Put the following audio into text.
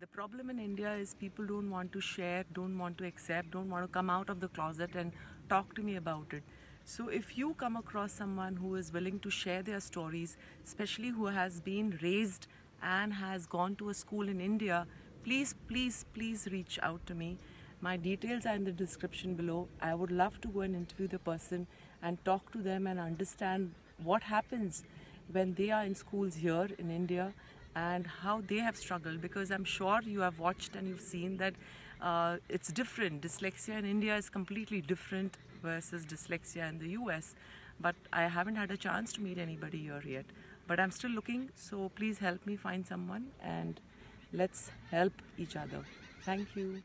The problem in India is people don't want to share, don't want to accept, don't want to come out of the closet and talk to me about it. So if you come across someone who is willing to share their stories, especially who has been raised and has gone to a school in India, please, please, please reach out to me. My details are in the description below. I would love to go and interview the person and talk to them and understand what happens when they are in schools here in India and how they have struggled because I'm sure you have watched and you've seen that uh, it's different. Dyslexia in India is completely different versus dyslexia in the US. But I haven't had a chance to meet anybody here yet. But I'm still looking, so please help me find someone and let's help each other. Thank you.